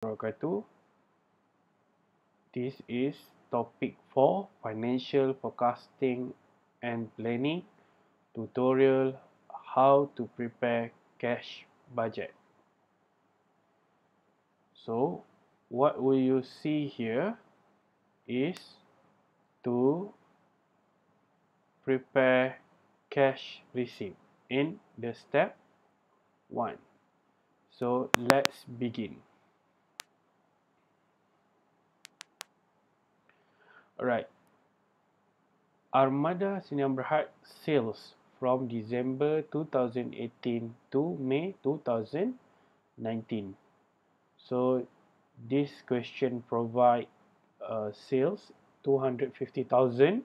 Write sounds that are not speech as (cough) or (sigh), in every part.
wabarakatuh. This is topic 4 financial forecasting and planning tutorial how to prepare cash budget. So what will you see here is to prepare cash receipt in the step 1. So let's begin. Alright. Armada Sdn sales from December 2018 to May 2019. So this question provide uh, sales 250,000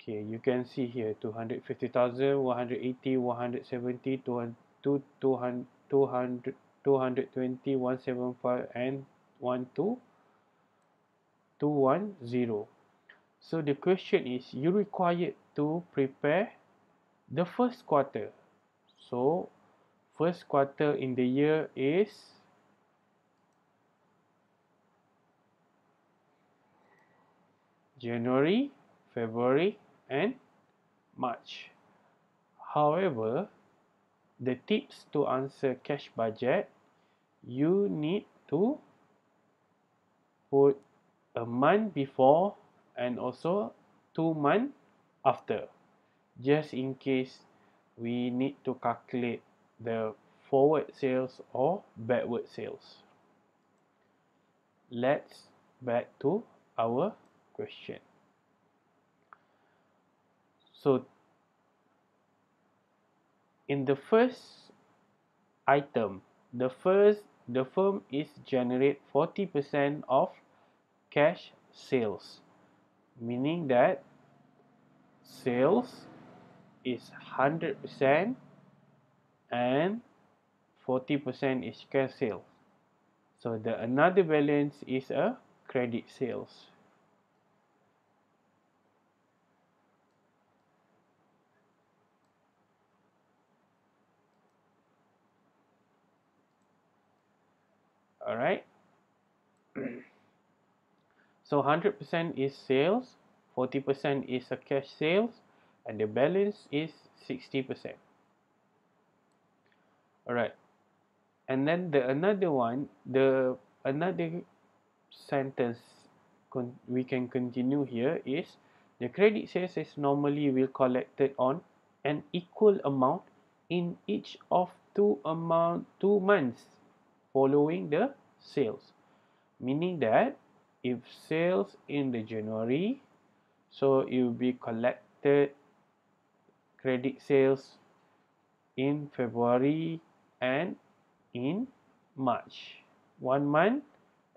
okay you can see here 250,000 180 170 200 200 220 175 and 12 210 so the question is you required to prepare the first quarter so first quarter in the year is January, February and March. However, the tips to answer cash budget, you need to put a month before and also two months after. Just in case we need to calculate the forward sales or backward sales. Let's back to our question. So in the first item, the first the firm is generate 40% of cash sales, meaning that sales is 100% and 40% is cash sales. So the another balance is a credit sales. Alright. (clears throat) so 100% is sales, 40% is a cash sales, and the balance is 60%. Alright. And then the another one, the another sentence we can continue here is the credit sales is normally will collected on an equal amount in each of two amount two months following the sales meaning that if sales in the January so it will be collected credit sales in February and in March. One month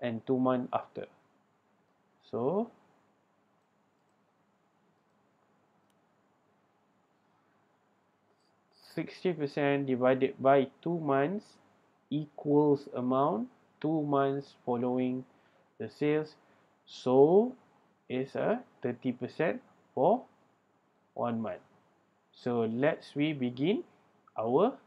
and two months after. So sixty percent divided by two months equals amount two months following the sales so is a 30% for one month. So let's we begin our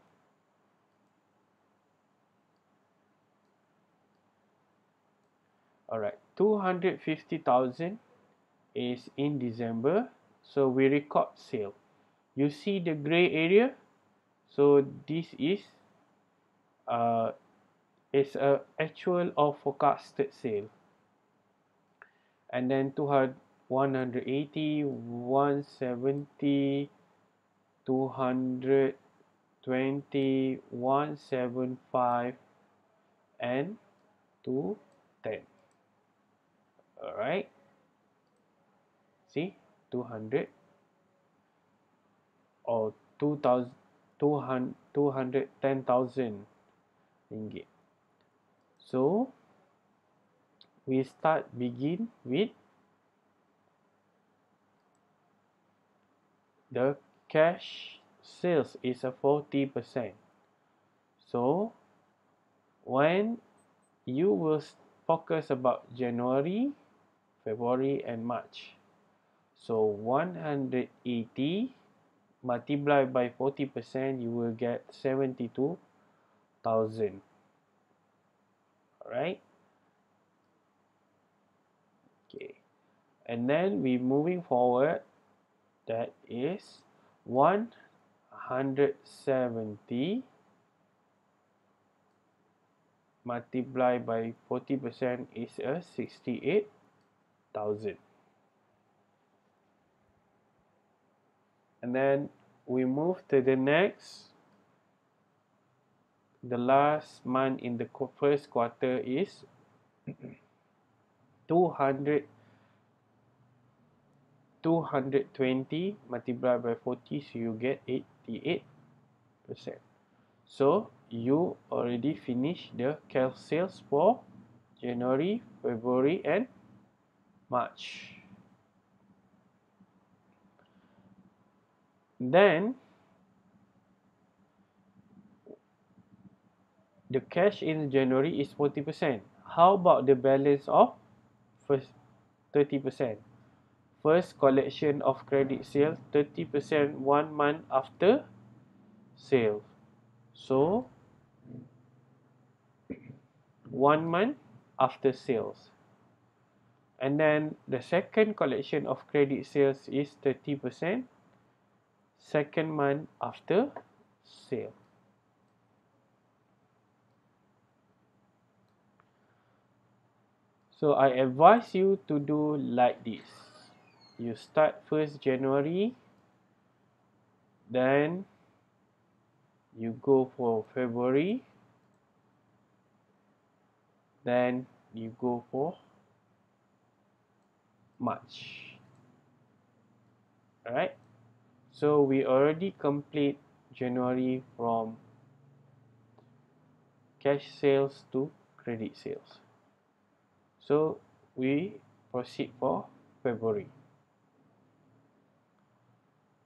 alright 250,000 is in December. So we record sale. You see the gray area? So this is uh, is a actual or forecasted sale and then 200 180 170 220 175 and 210 all right see? 200 or 2000 200 210,000 ringgit. So we start begin with the cash sales is a 40%. So when you will focus about January, February and March. So 180 multiply by 40% you will get 72,000 and then we moving forward that is 170 multiplied by 40% is a 68,000 and then we move to the next. The last month in the first quarter is 200 220 multiplied by 40 so you get 88 percent so you already finished the cal sales for January February and March then the cash in January is 40%. How about the balance of first 30%? First collection of credit sale 30% one month after sale. So one month after sales. And then the second collection of credit sales is 30% second month after sale. So I advise you to do like this. You start 1st January, then you go for February, then you go for March. Alright, so we already complete January from cash sales to credit sales. So we proceed for February.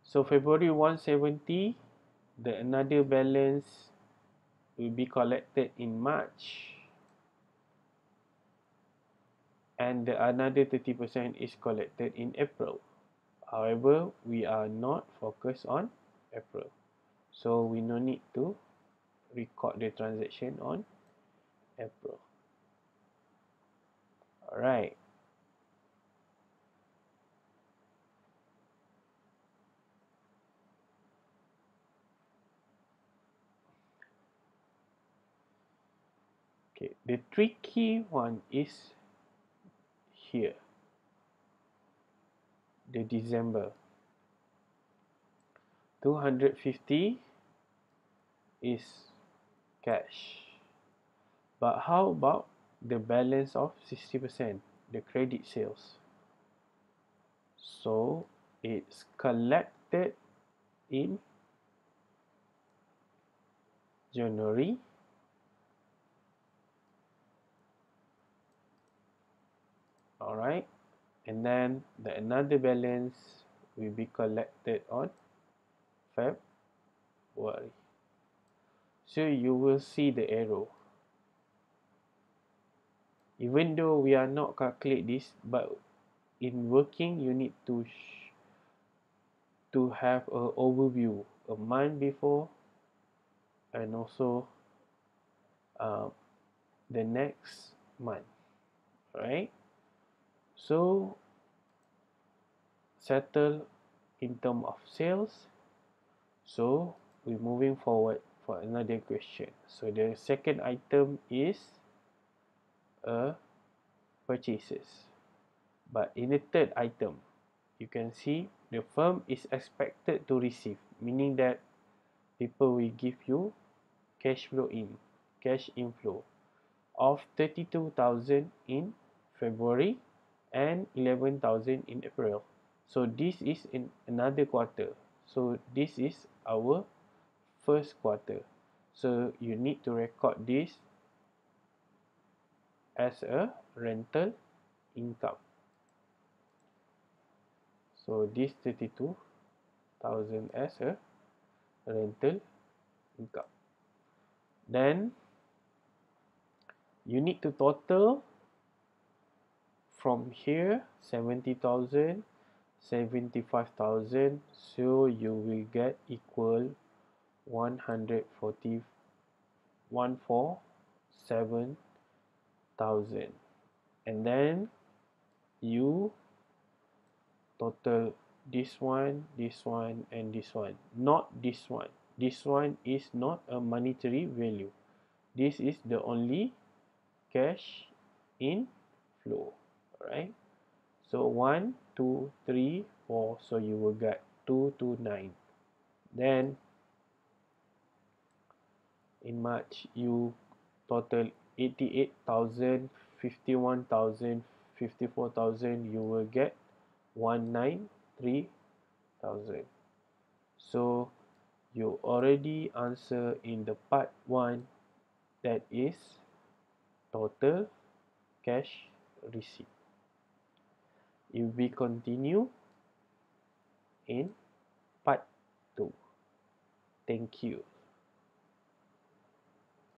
So February 170, the another balance will be collected in March. And the another 30% is collected in April. However, we are not focused on April. So we no need to record the transaction on April. Alright. The tricky one is here. The December. 250 is cash. But how about the balance of 60% the credit sales so it's collected in January alright? And then the another balance will be collected on February. So you will see the arrow. Even though we are not calculate this but in working you need to to have a overview a month before and also uh, the next month right so settle in term of sales. So we're moving forward for another question. So the second item is a purchases. But in the third item, you can see the firm is expected to receive, meaning that people will give you cash flow in, cash inflow of 32,000 in February and 11,000 in April. So this is in another quarter. So this is our first quarter. So you need to record this as a rental income. So this 32,000 as a rental income. Then you need to total from here 70,000 75,000 so you will get equal 140 147 thousand. And then you total this one this one and this one. Not this one. This one is not a monetary value. This is the only cash inflow alright so one two three four. So you will get two two nine. Then in March you total 88,000 51,000 54,000 you will get 193,000 so you already answer in the part 1 that is total cash receipt if we continue in part 2 thank you